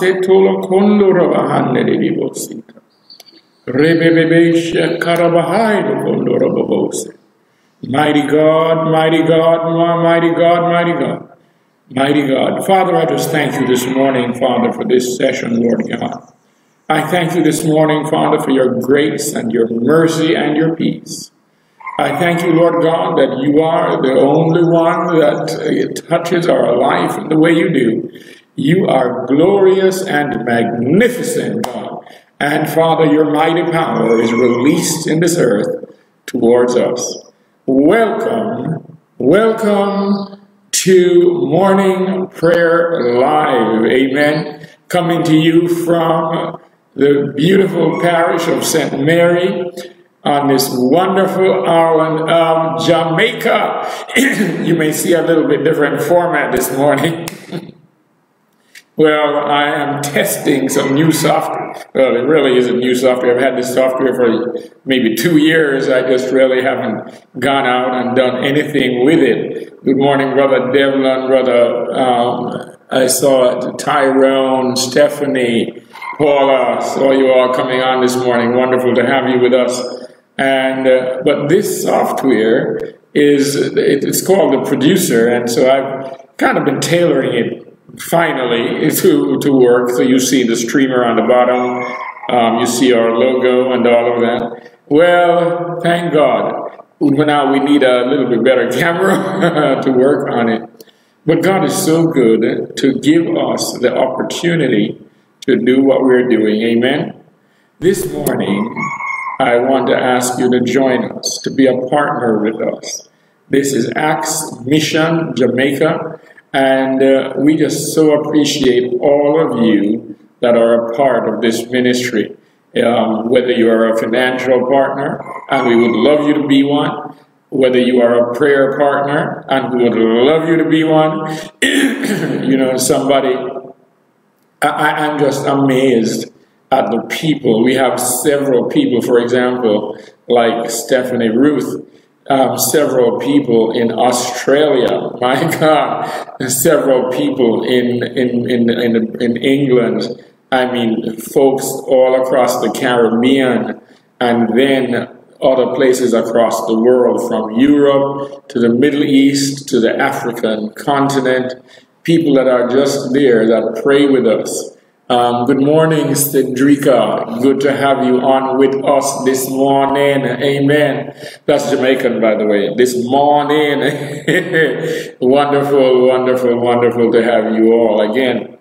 Setolo babose. Mighty God, mighty God, mighty God, mighty God. Mighty God. Father, I just thank you this morning, Father, for this session, Lord God. I thank you this morning, Father, for your grace and your mercy and your peace. I thank you, Lord God, that you are the only one that uh, touches our life in the way you do. You are glorious and magnificent, God. And Father, your mighty power is released in this earth towards us. Welcome, welcome to Morning Prayer Live. Amen. Coming to you from the beautiful parish of St. Mary on this wonderful island of Jamaica. you may see a little bit different format this morning. well, I am testing some new software. Well, it really isn't new software. I've had this software for maybe two years. I just really haven't gone out and done anything with it. Good morning, Brother Devlin, Brother, um, I saw Tyrone, Stephanie, Paula, saw you all coming on this morning. Wonderful to have you with us. And uh, but this software is it's called the producer, and so I've kind of been tailoring it finally to to work. So you see the streamer on the bottom, um, you see our logo and all of that. Well, thank God. Now we need a little bit better camera to work on it. But God is so good to give us the opportunity to do what we're doing. Amen. This morning, I want to ask you to join us, to be a partner with us. This is Acts Mission Jamaica, and uh, we just so appreciate all of you that are a part of this ministry. Um, whether you are a financial partner, and we would love you to be one, whether you are a prayer partner, and we would love you to be one, you know, somebody, I, I'm just amazed at the people. We have several people, for example, like Stephanie Ruth, um, several people in Australia, my God, several people in, in, in, in, in England. I mean, folks all across the Caribbean, and then other places across the world, from Europe to the Middle East to the African continent, people that are just there that pray with us um, good morning, Cedrica. Good to have you on with us this morning. Amen. That's Jamaican, by the way. This morning. wonderful, wonderful, wonderful to have you all again.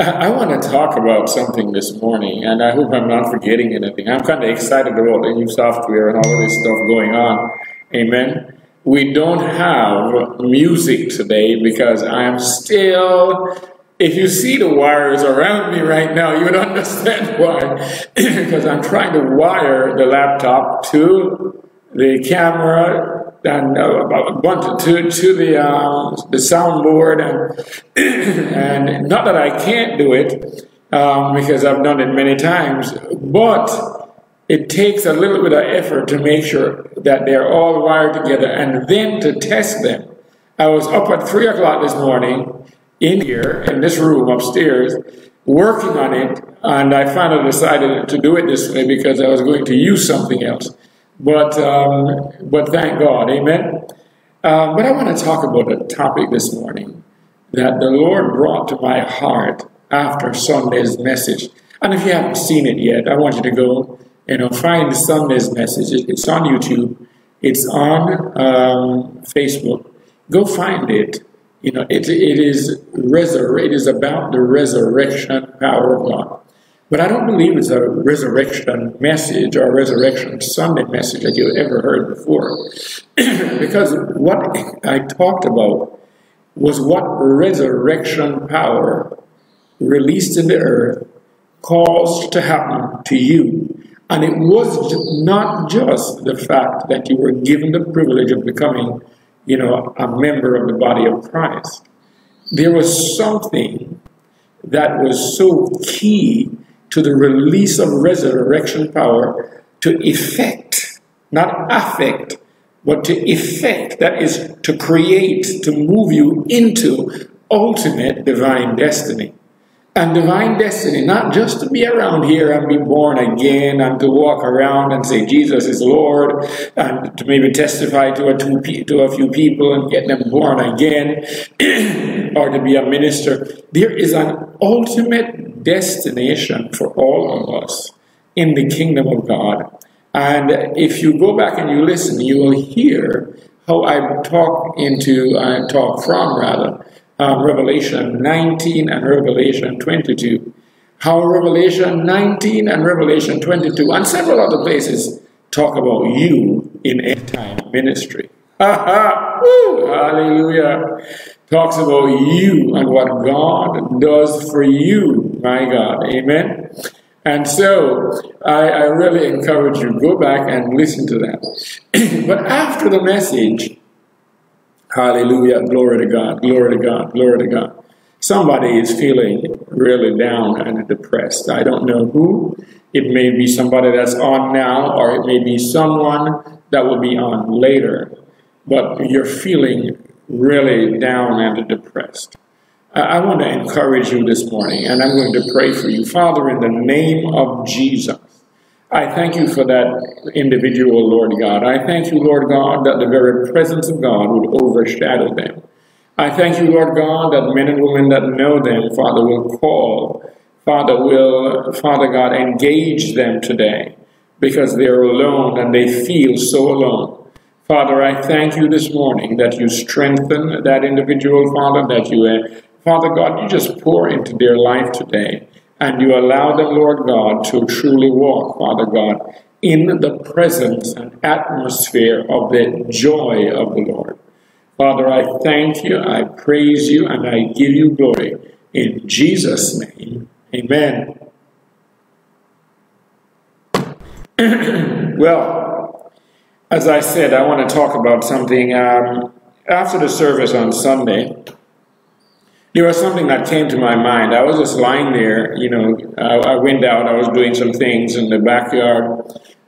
I want to talk about something this morning, and I hope I'm not forgetting anything. I'm kind of excited about the new software and all of this stuff going on. Amen. We don't have music today because I am still if you see the wires around me right now, you would understand why. because I'm trying to wire the laptop to the camera and uh, to, to the, uh, the soundboard. And, and not that I can't do it, um, because I've done it many times, but it takes a little bit of effort to make sure that they're all wired together and then to test them. I was up at 3 o'clock this morning in here, in this room upstairs, working on it, and I finally decided to do it this way because I was going to use something else. But, um, but thank God, amen. Um, but I want to talk about a topic this morning that the Lord brought to my heart after Sunday's message. And if you haven't seen it yet, I want you to go you know find Sunday's message. It's on YouTube. It's on um, Facebook. Go find it you know, it, it is resur- it is about the resurrection power of God. But I don't believe it's a resurrection message or resurrection Sunday message that you've ever heard before. because what I talked about was what resurrection power released in the earth caused to happen to you. And it was not just the fact that you were given the privilege of becoming you know, a member of the body of Christ. There was something that was so key to the release of resurrection power to effect, not affect, but to effect, that is to create, to move you into ultimate divine destiny. And divine destiny, not just to be around here and be born again and to walk around and say Jesus is Lord and to maybe testify to a, to a few people and get them born again or to be a minister. There is an ultimate destination for all of us in the kingdom of God. And if you go back and you listen, you will hear how I talk into, I talk from rather, um, Revelation 19 and Revelation 22. How Revelation 19 and Revelation 22 and several other places talk about you in end time ministry. hallelujah. Talks about you and what God does for you, my God. Amen. And so I, I really encourage you, go back and listen to that. but after the message, hallelujah, glory to God, glory to God, glory to God. Somebody is feeling really down and depressed. I don't know who. It may be somebody that's on now, or it may be someone that will be on later. But you're feeling really down and depressed. I want to encourage you this morning, and I'm going to pray for you. Father, in the name of Jesus, I thank you for that individual, Lord God. I thank you, Lord God, that the very presence of God would overshadow them. I thank you, Lord God, that men and women that know them, Father, will call. Father, will, Father God, engage them today because they're alone and they feel so alone. Father, I thank you this morning that you strengthen that individual, Father, that you eh, Father God, you just pour into their life today and you allow them, Lord God, to truly walk, Father God, in the presence and atmosphere of the joy of the Lord. Father, I thank you, I praise you, and I give you glory. In Jesus' name, amen. well, as I said, I want to talk about something. Um, after the service on Sunday, there was something that came to my mind. I was just lying there, you know, I, I went out, I was doing some things in the backyard,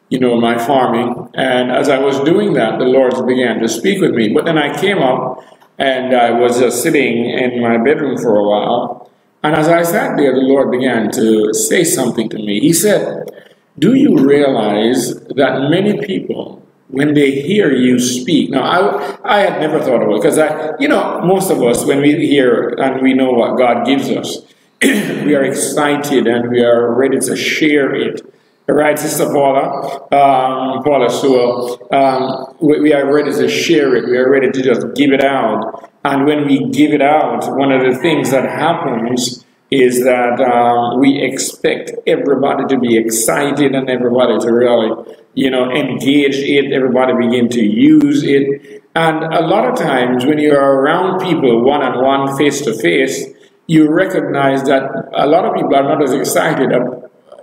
you know, my farming. And as I was doing that, the Lord began to speak with me. But then I came up and I was just sitting in my bedroom for a while. And as I sat there, the Lord began to say something to me. He said, Do you realize that many people when they hear you speak. Now, I, I had never thought about it because I, you know, most of us, when we hear and we know what God gives us, we are excited and we are ready to share it. Right, Sister Paula, um, Paula Sewell, um, we, we are ready to share it. We are ready to just give it out. And when we give it out, one of the things that happens is that um, we expect everybody to be excited and everybody to really, you know, engage it, everybody begin to use it. And a lot of times when you're around people one on one, face to face, you recognize that a lot of people are not as excited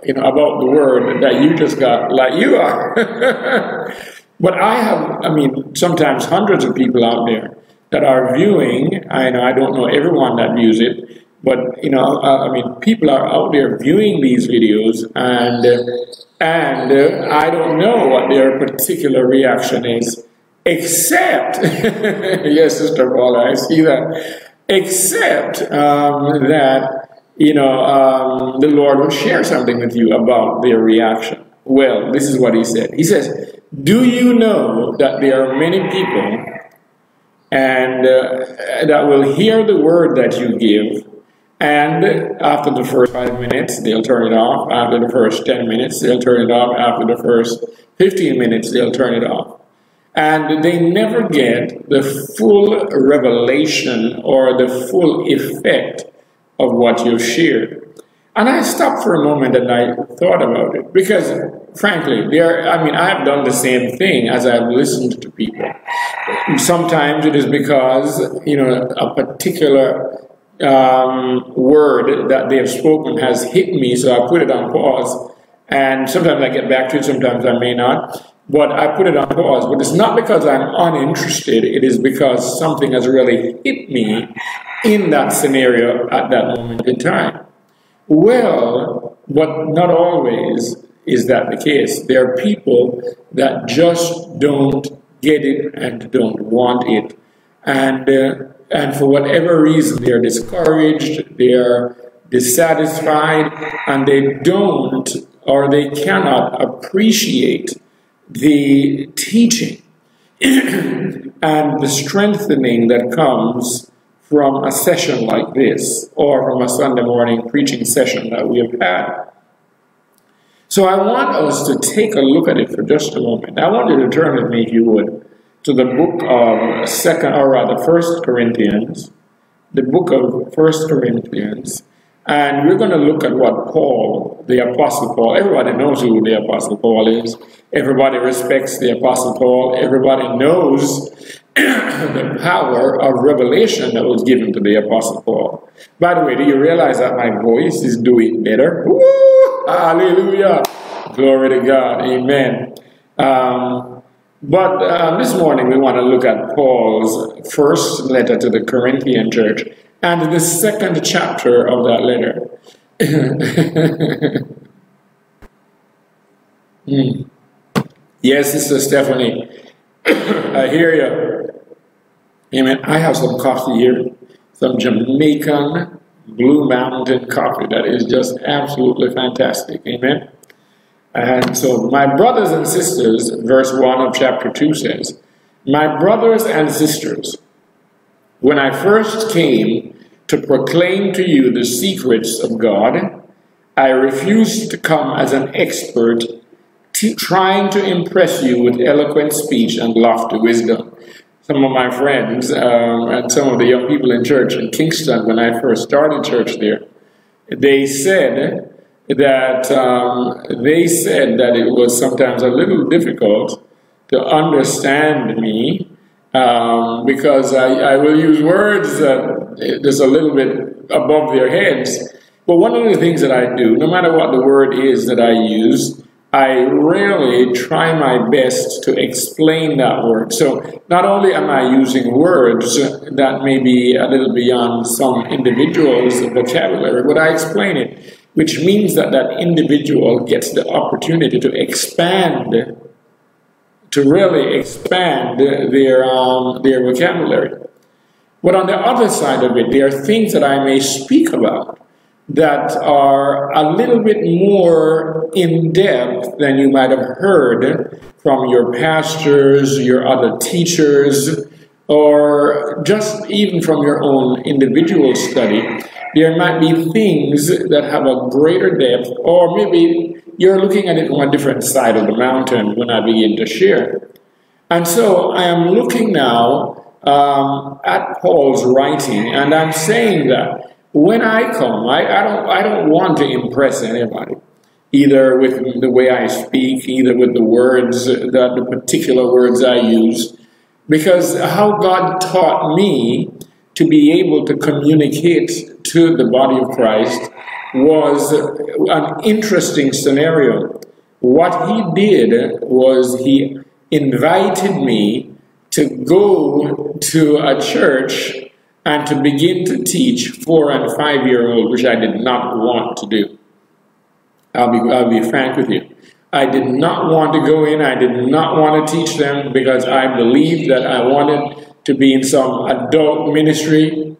you know, about the word that you just got like you are. but I have, I mean, sometimes hundreds of people out there that are viewing, I know I don't know everyone that views it, but you know, uh, I mean, people are out there viewing these videos, and and uh, I don't know what their particular reaction is, except yes, Sister Paula, I see that. Except um, that you know um, the Lord will share something with you about their reaction. Well, this is what He said. He says, "Do you know that there are many people?" And uh, that will hear the word that you give, and after the first five minutes, they'll turn it off. After the first 10 minutes, they'll turn it off. After the first 15 minutes, they'll turn it off. And they never get the full revelation or the full effect of what you've shared. And I stopped for a moment and I thought about it because, frankly, there. I mean, I have done the same thing as I've listened to people. Sometimes it is because you know a particular um, word that they have spoken has hit me, so I put it on pause. And sometimes I get back to it, sometimes I may not. But I put it on pause. But it's not because I'm uninterested, it is because something has really hit me in that scenario at that moment in time. Well, but not always is that the case. There are people that just don't get it and don't want it. And, uh, and for whatever reason, they're discouraged, they're dissatisfied, and they don't or they cannot appreciate the teaching and the strengthening that comes from a session like this or from a Sunday morning preaching session that we have had. So I want us to take a look at it for just a moment. I want you to turn with me, if you would, to the book of Second, or rather, First Corinthians, the book of First Corinthians, and we're going to look at what Paul, the Apostle Paul, everybody knows who the Apostle Paul is. Everybody respects the Apostle Paul. Everybody knows the power of revelation that was given to the Apostle Paul. By the way, do you realize that my voice is doing better? Woo! Hallelujah. Glory to God. Amen. Um, but uh, this morning we want to look at Paul's first letter to the Corinthian church and the second chapter of that letter. mm. Yes, Sister Stephanie, I hear you. Amen. I have some coffee here, some Jamaican Blue Mountain coffee that is just absolutely fantastic. Amen. And so, my brothers and sisters, verse 1 of chapter 2 says, My brothers and sisters, when I first came to proclaim to you the secrets of God. I refused to come as an expert trying to impress you with eloquent speech and lofty wisdom. Some of my friends um, and some of the young people in church in Kingston, when I first started church there, they said that um, they said that it was sometimes a little difficult to understand me um, because I, I, will use words that is a little bit above their heads. But one of the things that I do, no matter what the word is that I use, I rarely try my best to explain that word. So not only am I using words that may be a little beyond some individual's vocabulary, but I explain it, which means that that individual gets the opportunity to expand to really expand their, um, their vocabulary. But on the other side of it, there are things that I may speak about that are a little bit more in depth than you might have heard from your pastors, your other teachers, or just even from your own individual study. There might be things that have a greater depth, or maybe you're looking at it from a different side of the mountain when I begin to share. And so I am looking now um, at Paul's writing, and I'm saying that when I come, I, I, don't, I don't want to impress anybody, either with the way I speak, either with the words, that the particular words I use, because how God taught me to be able to communicate to the body of Christ was an interesting scenario. What he did was he invited me to go to a church and to begin to teach four and five year old, which I did not want to do. I'll be, I'll be frank with you. I did not want to go in, I did not want to teach them because I believed that I wanted to be in some adult ministry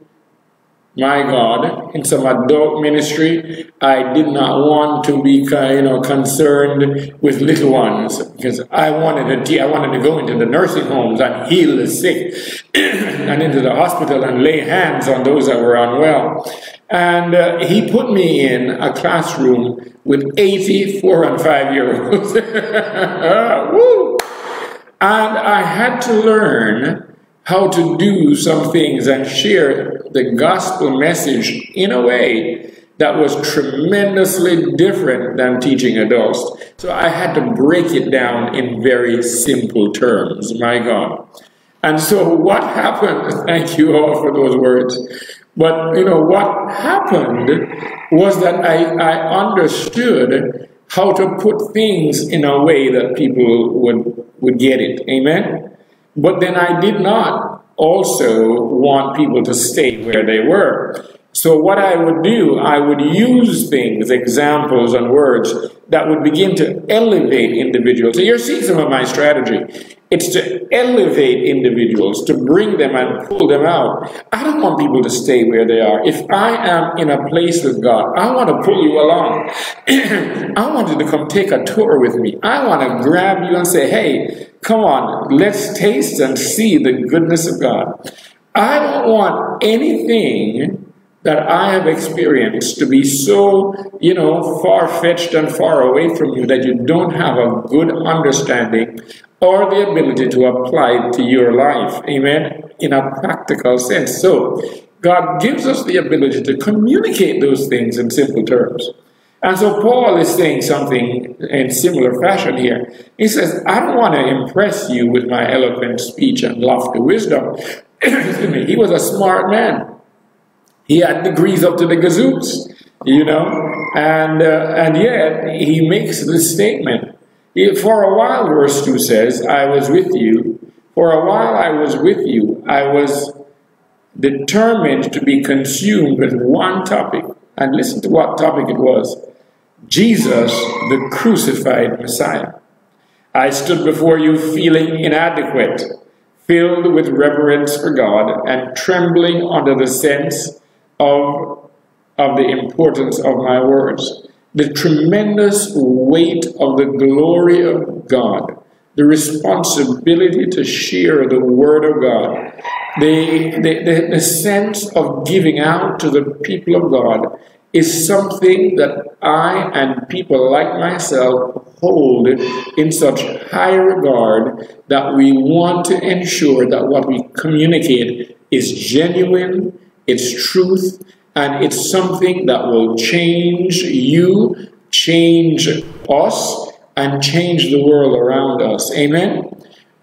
my God, in some adult ministry, I did not want to be, you know, concerned with little ones because I wanted to, I wanted to go into the nursing homes and heal the sick, and into the hospital and lay hands on those that were unwell. And uh, he put me in a classroom with 84 and five year olds. And I had to learn how to do some things and share the gospel message in a way that was tremendously different than teaching adults. So I had to break it down in very simple terms, my God. And so what happened, thank you all for those words, but you know, what happened was that I, I understood how to put things in a way that people would, would get it. Amen? But then I did not also want people to stay where they were. So what I would do, I would use things, examples and words that would begin to elevate individuals. So you're seeing some of my strategy. It's to elevate individuals, to bring them and pull them out. I don't want people to stay where they are. If I am in a place with God, I want to pull you along. I want you to come take a tour with me. I want to grab you and say, hey, come on, let's taste and see the goodness of God. I don't want anything that I have experienced to be so, you know, far fetched and far away from you that you don't have a good understanding or the ability to apply it to your life. Amen. In a practical sense. So, God gives us the ability to communicate those things in simple terms. And so Paul is saying something in similar fashion here. He says, I don't want to impress you with my eloquent speech and lofty wisdom. he was a smart man. He had degrees up to the gazooks, you know, and uh, and yet he makes this statement. For a while, verse 2 says, I was with you. For a while I was with you. I was determined to be consumed with one topic. And listen to what topic it was Jesus, the crucified Messiah. I stood before you feeling inadequate, filled with reverence for God, and trembling under the sense of, of the importance of my words, the tremendous weight of the glory of God, the responsibility to share the Word of God, the, the, the, the sense of giving out to the people of God is something that I and people like myself hold in such high regard that we want to ensure that what we communicate is genuine, it's truth, and it's something that will change you, change us, and change the world around us. Amen.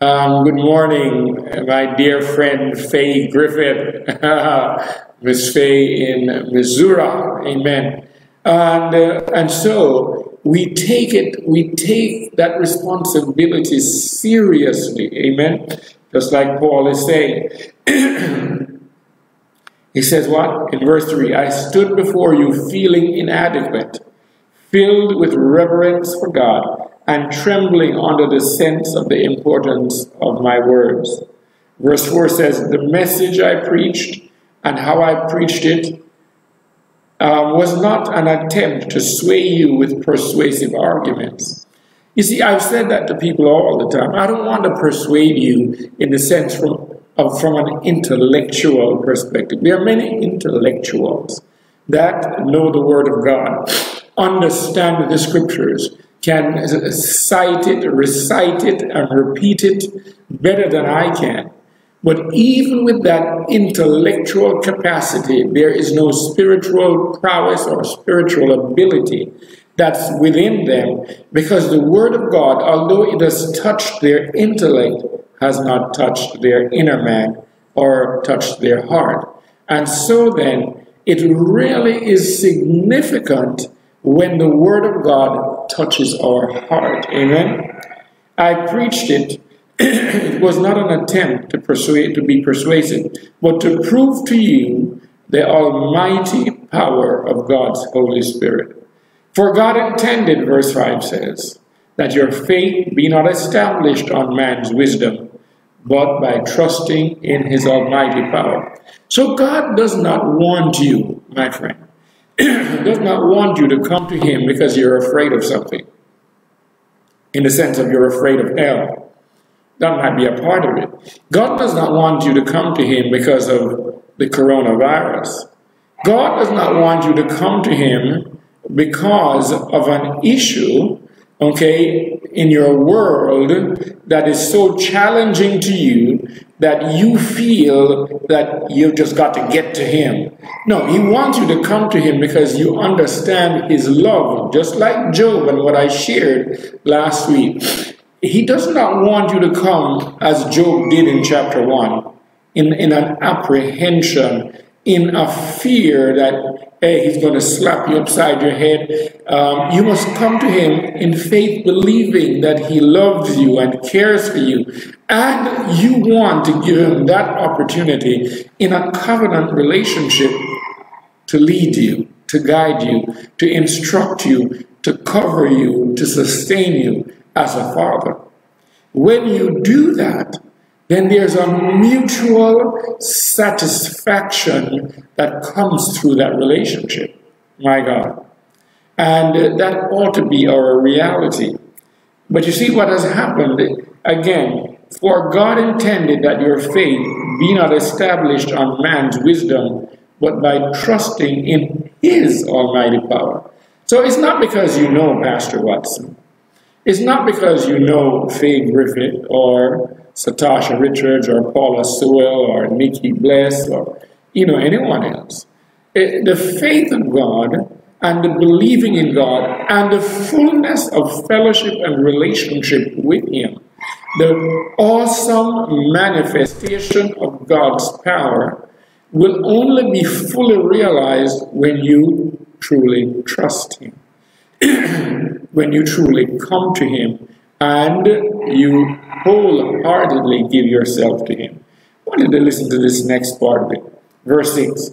Um, good morning, my dear friend Faye Griffith, Miss Faye in Missouri. Amen. And uh, and so we take it, we take that responsibility seriously. Amen. Just like Paul is saying. He says what? In verse 3 I stood before you feeling inadequate, filled with reverence for God, and trembling under the sense of the importance of my words. Verse 4 says, The message I preached and how I preached it uh, was not an attempt to sway you with persuasive arguments. You see, I've said that to people all the time. I don't want to persuade you in the sense from from an intellectual perspective. There are many intellectuals that know the Word of God, understand the Scriptures, can cite it, recite it, and repeat it better than I can. But even with that intellectual capacity, there is no spiritual prowess or spiritual ability that's within them because the Word of God, although it has touched their intellect, has not touched their inner man or touched their heart. And so then, it really is significant when the Word of God touches our heart. Amen. I preached it. it was not an attempt to persuade to be persuasive, but to prove to you the almighty power of God's Holy Spirit. For God intended, verse 5 says, that your faith be not established on man's wisdom, but by trusting in his almighty power. So God does not want you, my friend, does not want you to come to him because you're afraid of something. In the sense of you're afraid of hell. That might be a part of it. God does not want you to come to him because of the coronavirus. God does not want you to come to him because of an issue okay, in your world that is so challenging to you that you feel that you've just got to get to Him. No, He wants you to come to Him because you understand His love, just like Job and what I shared last week. He does not want you to come as Job did in chapter 1, in, in an apprehension, in a fear that hey, he's going to slap you upside your head. Um, you must come to him in faith, believing that he loves you and cares for you. And you want to give him that opportunity in a covenant relationship to lead you, to guide you, to instruct you, to cover you, to sustain you as a father. When you do that, then there's a mutual satisfaction that comes through that relationship. My God. And uh, that ought to be our reality. But you see what has happened again. For God intended that your faith be not established on man's wisdom, but by trusting in His almighty power. So it's not because you know Pastor Watson. It's not because you know Faye Griffith or Satasha Richards or Paula Sewell or Nikki Bless or you know anyone else. It, the faith of God and the believing in God and the fullness of fellowship and relationship with Him, the awesome manifestation of God's power will only be fully realized when you truly trust Him. when you truly come to Him and you wholeheartedly give yourself to Him. I wanted to listen to this next part of it. Verse 6.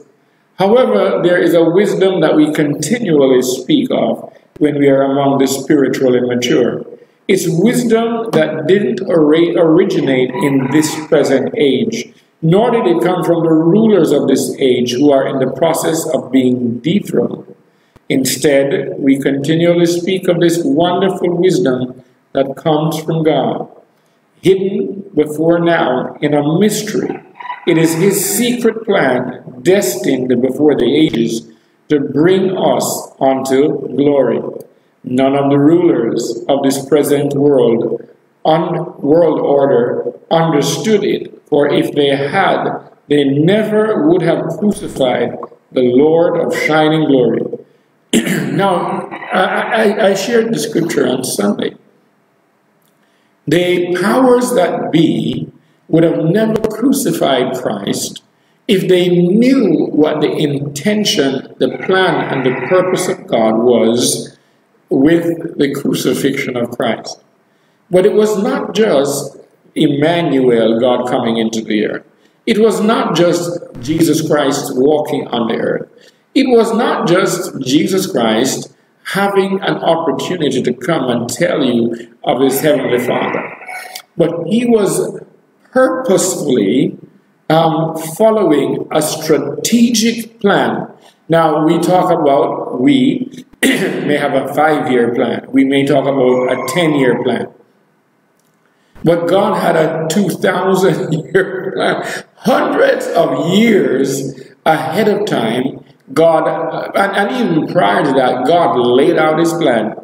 However, there is a wisdom that we continually speak of when we are among the spiritual mature. It's wisdom that didn't originate in this present age, nor did it come from the rulers of this age who are in the process of being dethroned. Instead, we continually speak of this wonderful wisdom that comes from God, hidden before now in a mystery it is his secret plan, destined before the ages, to bring us unto glory. None of the rulers of this present world, world order, understood it, for if they had, they never would have crucified the Lord of shining glory. now, I, I, I shared the scripture on Sunday. The powers that be would have never crucified Christ if they knew what the intention, the plan, and the purpose of God was with the crucifixion of Christ. But it was not just Emmanuel, God coming into the earth. It was not just Jesus Christ walking on the earth. It was not just Jesus Christ having an opportunity to come and tell you of his heavenly Father. But he was purposefully um, following a strategic plan. Now, we talk about, we may have a five year plan, we may talk about a 10 year plan. But God had a 2,000 year plan, hundreds of years ahead of time. God, and, and even prior to that, God laid out his plan.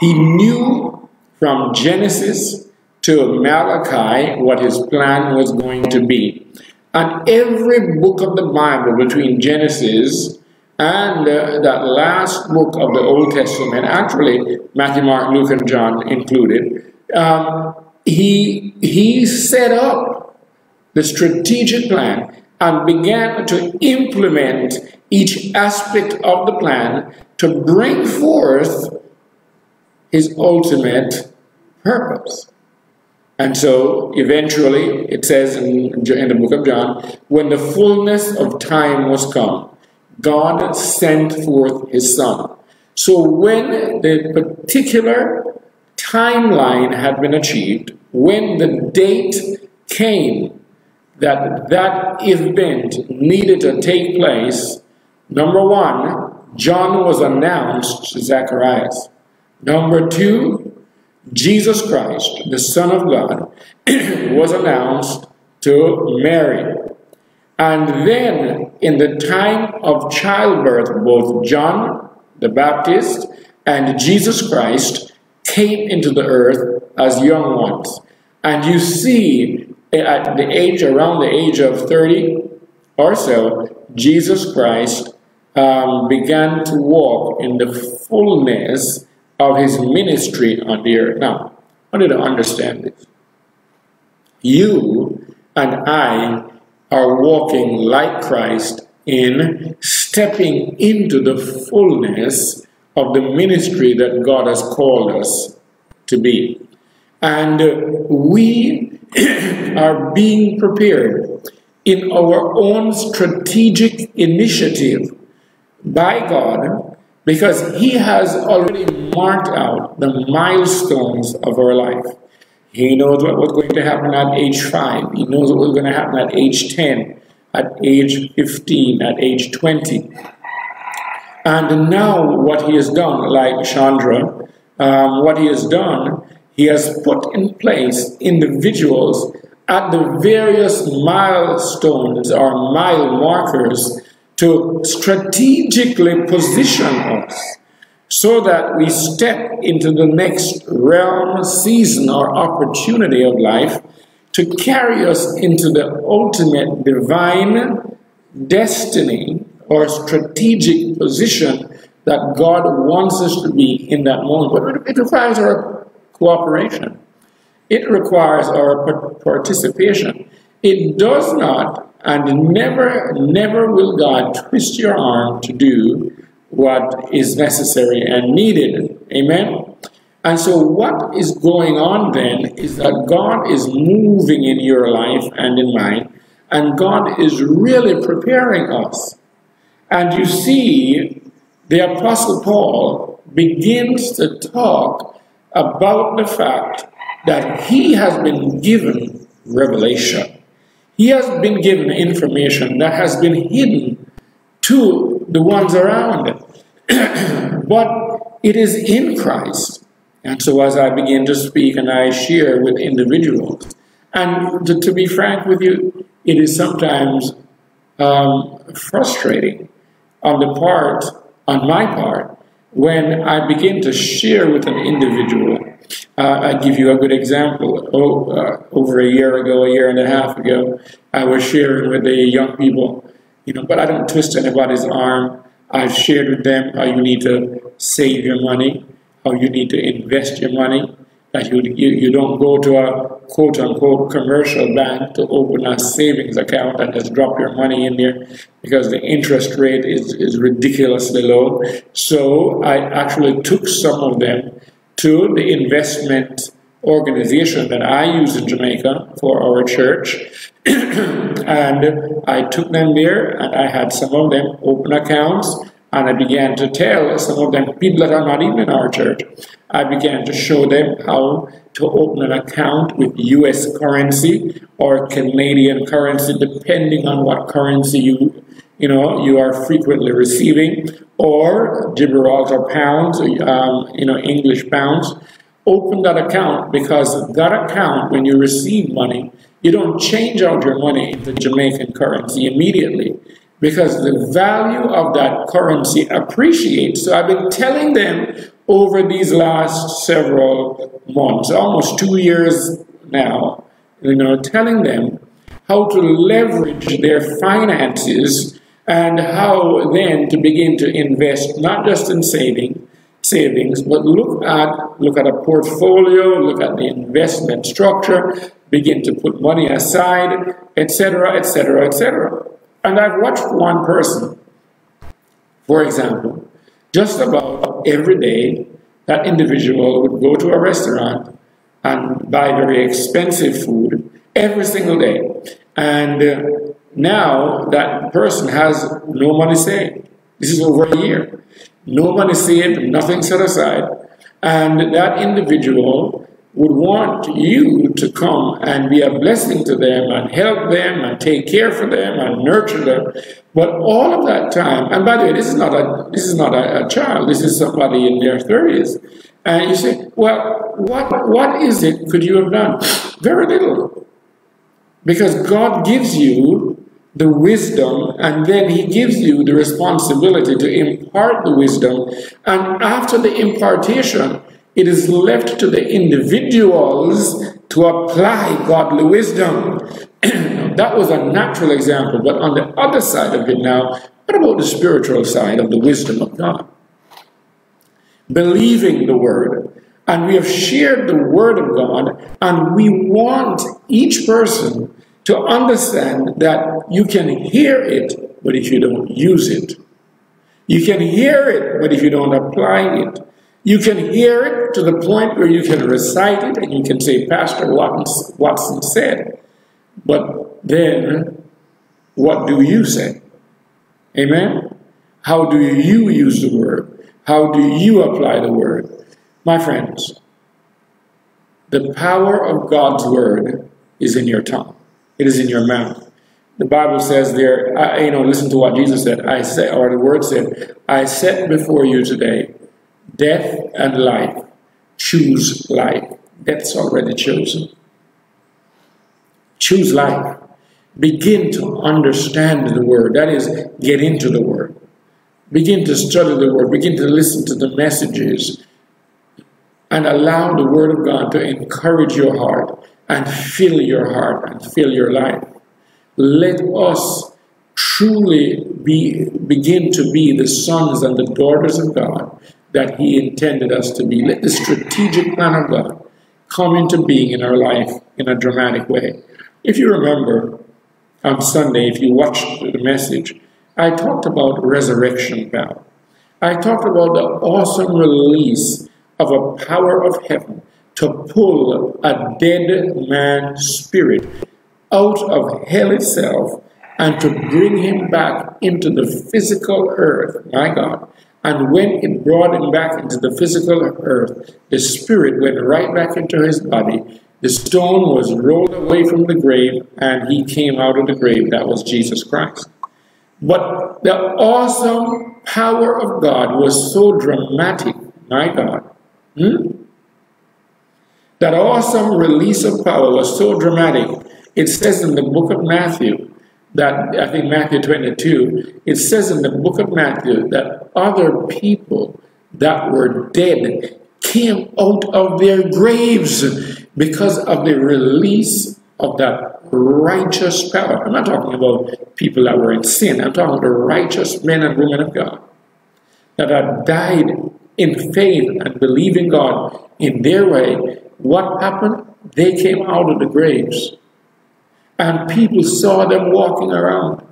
He knew from Genesis to Malachi what his plan was going to be. And every book of the Bible between Genesis and uh, that last book of the Old Testament, actually Matthew, Mark, Luke, and John included, um, he, he set up the strategic plan and began to implement each aspect of the plan to bring forth his ultimate purpose. And so eventually, it says in, in the book of John, when the fullness of time was come, God sent forth his son. So when the particular timeline had been achieved, when the date came that that event needed to take place, number one, John was announced to Zacharias. Number two, Jesus Christ, the Son of God, was announced to Mary. And then, in the time of childbirth, both John the Baptist and Jesus Christ came into the earth as young ones. And you see, at the age, around the age of 30 or so, Jesus Christ um, began to walk in the fullness of his ministry on the earth. Now, I want you to understand this. You and I are walking like Christ in stepping into the fullness of the ministry that God has called us to be. And we are being prepared in our own strategic initiative by God because he has already marked out the milestones of our life. He knows what was going to happen at age 5. He knows what was going to happen at age 10, at age 15, at age 20. And now what he has done, like Chandra, um, what he has done, he has put in place individuals at the various milestones or mile markers to strategically position us so that we step into the next realm, season, or opportunity of life to carry us into the ultimate divine destiny or strategic position that God wants us to be in that moment. But it requires our cooperation. It requires our participation. It does not and never, never will God twist your arm to do what is necessary and needed. Amen? And so, what is going on then is that God is moving in your life and in mine, and God is really preparing us. And you see, the Apostle Paul begins to talk about the fact that he has been given revelation. He has been given information that has been hidden to the ones around him. but it is in Christ. And so as I begin to speak and I share with individuals, and to, to be frank with you, it is sometimes um, frustrating on the part, on my part, when I begin to share with an individual. Uh, I give you a good example. Oh, uh, over a year ago, a year and a half ago, I was sharing with the young people, you know, but I don't twist anybody's arm. I've shared with them how you need to save your money, how you need to invest your money, that you, you, you don't go to a quote unquote commercial bank to open a savings account and just drop your money in there because the interest rate is, is ridiculously low. So I actually took some of them to the investment organization that I use in Jamaica for our church. and I took them there and I had some of them open accounts and I began to tell some of them, people that are not even in our church, I began to show them how to open an account with US currency or Canadian currency, depending on what currency you you know you are frequently receiving, or Gibraltar pounds, um, you know English pounds. Open that account because that account, when you receive money, you don't change out your money into Jamaican currency immediately because the value of that currency appreciates. So I've been telling them over these last several months, almost two years now, you know, telling them how to leverage their finances and how then to begin to invest not just in saving savings, but look at look at a portfolio, look at the investment structure, begin to put money aside, etc., etc., etc. And I've watched one person, for example, just about every day, that individual would go to a restaurant and buy very expensive food every single day. And uh, now that person has no money saved. This is over a year. No money saved, nothing set aside. And that individual would want you to come and be a blessing to them and help them and take care for them and nurture them. But all of that time, and by the way, this is not a this is not a, a child, this is somebody in their 30s. And you say, well, what what is it could you have done? Very little. Because God gives you the wisdom, and then he gives you the responsibility to impart the wisdom. And after the impartation, it is left to the individuals to apply godly wisdom. that was a natural example, but on the other side of it now, what about the spiritual side of the wisdom of God? Believing the word. And we have shared the word of God, and we want each person to understand that you can hear it, but if you don't use it, you can hear it, but if you don't apply it, you can hear it to the point where you can recite it and you can say, Pastor Watson said. But then, what do you say? Amen? How do you use the word? How do you apply the word? My friends, The power of God's word is in your tongue. It is in your mouth. The Bible says there, I, you know, listen to what Jesus said. I said, or the word said, I set before you today death and life. Choose life. Death's already chosen. Choose life. Begin to understand the word. That is, get into the word. Begin to study the word. Begin to listen to the messages. And allow the word of God to encourage your heart and fill your heart and fill your life. Let us truly be, begin to be the sons and the daughters of God that He intended us to be. Let the strategic plan of God come into being in our life in a dramatic way. If you remember on Sunday, if you watched the message, I talked about resurrection power. I talked about the awesome release of a power of heaven to pull a dead man's spirit out of hell itself and to bring him back into the physical earth, my God. And when it brought him back into the physical earth, the spirit went right back into his body. The stone was rolled away from the grave, and he came out of the grave. That was Jesus Christ. But the awesome power of God was so dramatic, my God. Hmm? That awesome release of power was so dramatic it says in the book of Matthew that, I think Matthew 22, it says in the book of Matthew that other people that were dead came out of their graves because of the release of that righteous power. I'm not talking about people that were in sin. I'm talking about the righteous men and women of God that had died in faith and believing God in their way. What happened? They came out of the graves and people saw them walking around.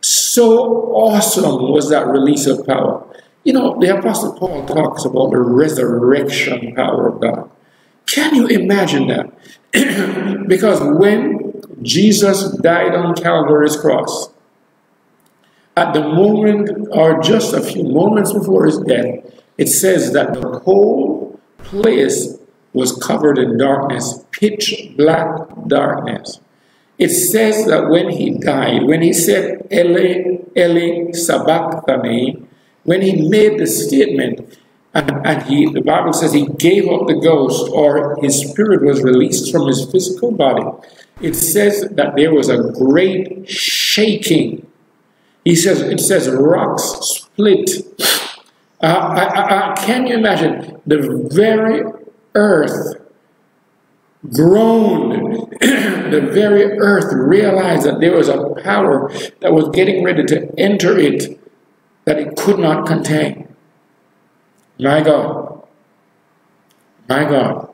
So awesome was that release of power. You know, the Apostle Paul talks about the resurrection power of God. Can you imagine that? because when Jesus died on Calvary's cross, at the moment, or just a few moments before his death, it says that the whole place was covered in darkness, pitch black darkness. It says that when he died, when he said, Ele, Ele, sabachthani, when he made the statement, and, and he, the Bible says he gave up the ghost, or his spirit was released from his physical body, it says that there was a great shaking. He says, it says rocks split. Uh, I, I, I, can you imagine the very earth groaned. the very earth realized that there was a power that was getting ready to enter it that it could not contain. My God. My God.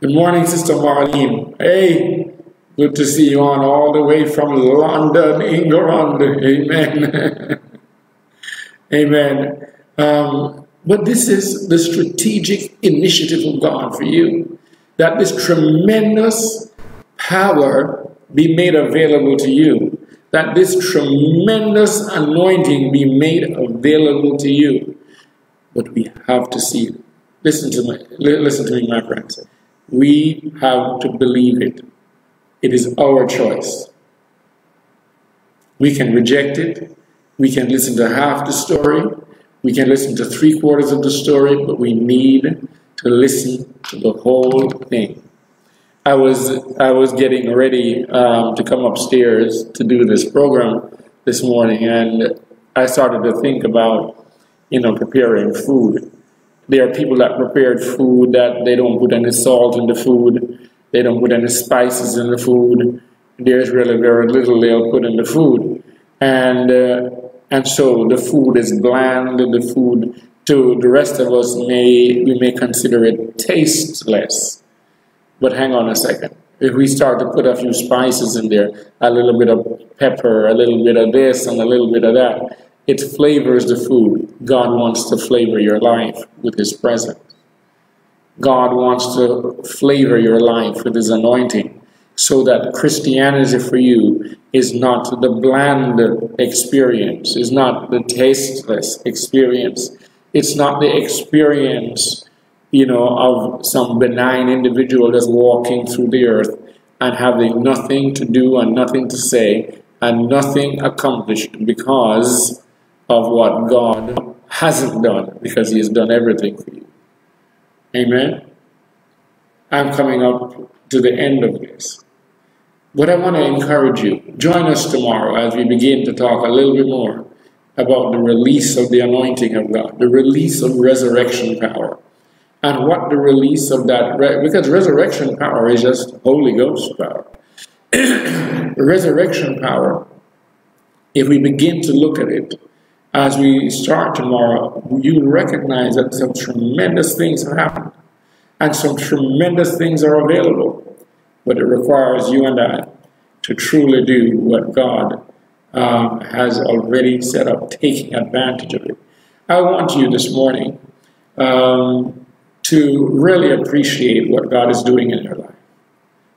Good morning, Sister Marlene. Hey, good to see you on all the way from London, England. Amen. Amen. Um, but this is the strategic initiative of God for you that this tremendous power be made available to you, that this tremendous anointing be made available to you. But we have to see it. Listen to me, listen to me, my friends. We have to believe it. It is our choice. We can reject it. We can listen to half the story. We can listen to three quarters of the story, but we need to listen the whole thing. I was I was getting ready um, to come upstairs to do this program this morning, and I started to think about you know preparing food. There are people that prepared food that they don't put any salt in the food, they don't put any spices in the food. There's really very little they'll put in the food, and uh, and so the food is bland. The food to the rest of us may we may consider it tasteless. But hang on a second. If we start to put a few spices in there, a little bit of pepper, a little bit of this, and a little bit of that, it flavors the food. God wants to flavor your life with His presence. God wants to flavor your life with His anointing so that Christianity for you is not the bland experience, is not the tasteless experience, it's not the experience you know, of some benign individual just walking through the earth and having nothing to do and nothing to say and nothing accomplished because of what God hasn't done, because He has done everything for you. Amen? I'm coming up to the end of this. But I want to encourage you. Join us tomorrow as we begin to talk a little bit more about the release of the anointing of God, the release of resurrection power, and what the release of that, because resurrection power is just Holy Ghost power. resurrection power, if we begin to look at it as we start tomorrow, you will recognize that some tremendous things have happened and some tremendous things are available. But it requires you and I to truly do what God um, has already set up, taking advantage of it. I want you this morning um, to really appreciate what God is doing in your life.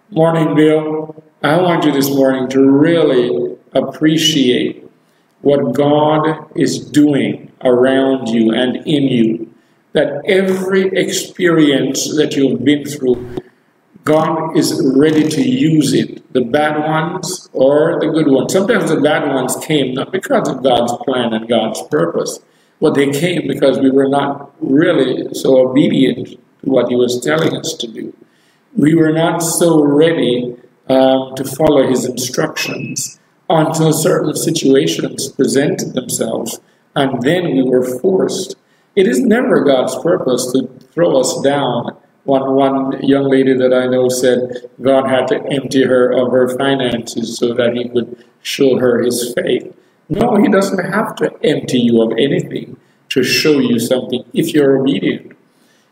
Morning, Bill. I want you this morning to really appreciate what God is doing around you and in you. That every experience that you've been through God is ready to use it, the bad ones or the good ones. Sometimes the bad ones came not because of God's plan and God's purpose, but they came because we were not really so obedient to what He was telling us to do. We were not so ready um, to follow His instructions until certain situations presented themselves, and then we were forced. It is never God's purpose to throw us down one, one young lady that I know said God had to empty her of her finances so that he could show her his faith. No, he doesn't have to empty you of anything to show you something if you're obedient.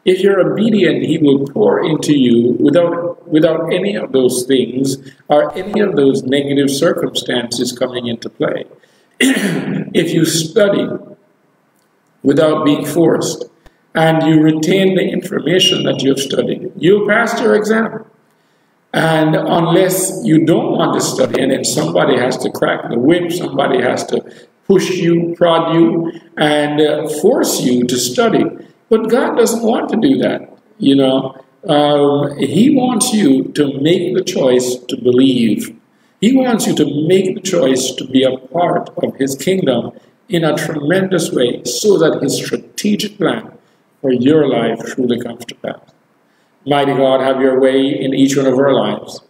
If you're obedient, he will pour into you without, without any of those things or any of those negative circumstances coming into play. if you study without being forced, and you retain the information that you've studied, you pass your exam. And unless you don't want to study, and then somebody has to crack the whip, somebody has to push you, prod you, and uh, force you to study. But God doesn't want to do that. You know, um, He wants you to make the choice to believe. He wants you to make the choice to be a part of His kingdom in a tremendous way so that His strategic plan for your life truly comes to pass. Mighty God, have your way in each one of our lives.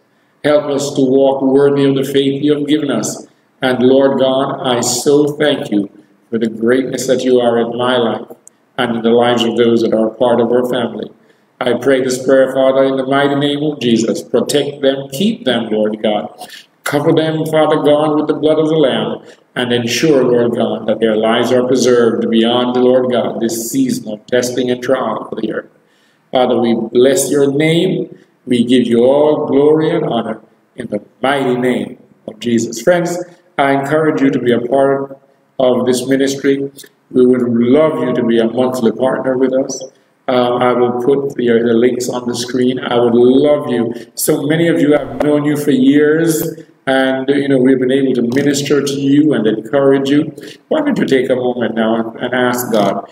Help us to walk worthy of the faith you have given us. And Lord God, I so thank you for the greatness that you are in my life and in the lives of those that are part of our family. I pray this prayer, Father, in the mighty name of Jesus. Protect them, keep them, Lord God. Cover them, Father God, with the blood of the Lamb and ensure, Lord God, that their lives are preserved beyond, the Lord God, this season of testing and trial for the earth. Father, we bless your name. We give you all glory and honor in the mighty name of Jesus. Friends, I encourage you to be a part of this ministry. We would love you to be a monthly partner with us. Uh, I will put the, the links on the screen. I would love you. So many of you have known you for years and you know we've been able to minister to you and encourage you. Why don't you take a moment now and ask god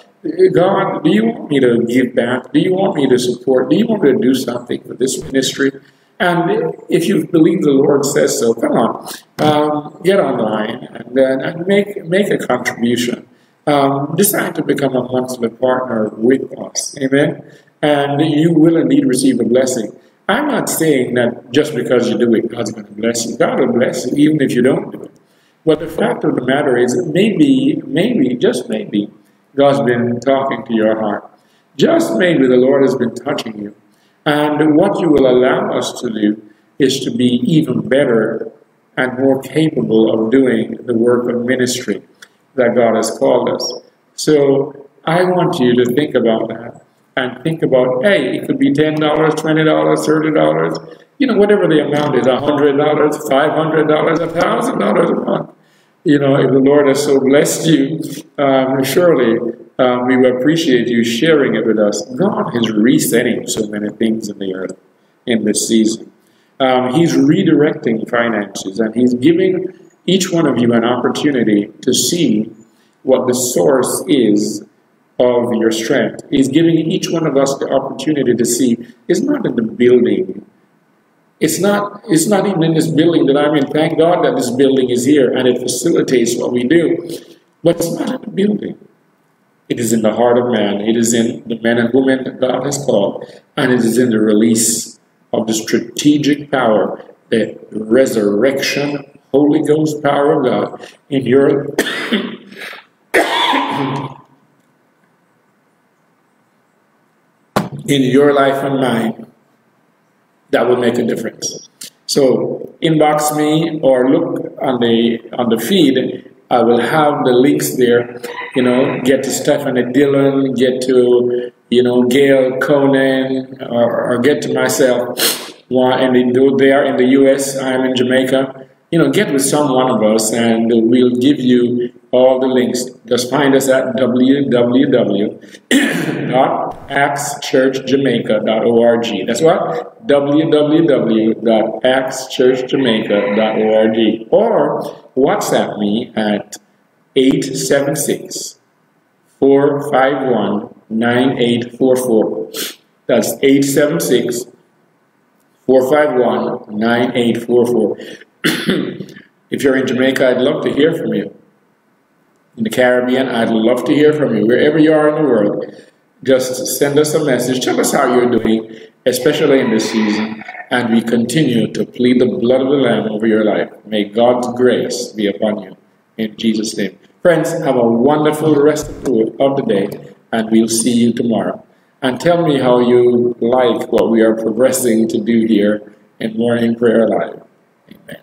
god do you want me to give back? Do you want me to support? Do you want me to do something for this ministry? And if you believe the lord says so come on um, get online and, and make make a contribution. Um, decide to become a monthly partner with us. Amen? And you will indeed receive a blessing I'm not saying that just because you do it, God's going to bless you. God will bless you even if you don't do it. But the fact of the matter is, maybe, maybe, just maybe, God's been talking to your heart. Just maybe the Lord has been touching you. And what you will allow us to do is to be even better and more capable of doing the work of ministry that God has called us. So I want you to think about that and think about, hey, it could be $10, $20, $30, you know, whatever the amount is, $100, $500, $1,000 a month. You know, if the Lord has so blessed you, um, surely um, we appreciate you sharing it with us. God is resetting so many things in the earth in this season. Um, he's redirecting finances and He's giving each one of you an opportunity to see what the source is of your strength. He's giving each one of us the opportunity to see it's not in the building. It's not, it's not even in this building that I'm in. Thank God that this building is here and it facilitates what we do. But it's not in the building. It is in the heart of man. It is in the men and women that God has called. And it is in the release of the strategic power, the resurrection, Holy Ghost power of God in your in your life and mine that will make a difference. So inbox me or look on the on the feed. I will have the links there. You know, get to Stephanie Dillon, get to you know Gail Conan, or, or get to myself. And they are in the U.S. I am in Jamaica you know, get with some one of us and we'll give you all the links. Just find us at www.actschurchjamaica.org. That's what? www.actschurchjamaica.org. Or WhatsApp me at 876 451 9844. That's 876 451 9844. if you're in Jamaica, I'd love to hear from you. In the Caribbean, I'd love to hear from you. Wherever you are in the world, just send us a message. Tell us how you're doing, especially in this season. And we continue to plead the blood of the Lamb over your life. May God's grace be upon you. In Jesus' name. Friends, have a wonderful rest of the day, and we'll see you tomorrow. And tell me how you like what we are progressing to do here in Morning Prayer Live. Amen.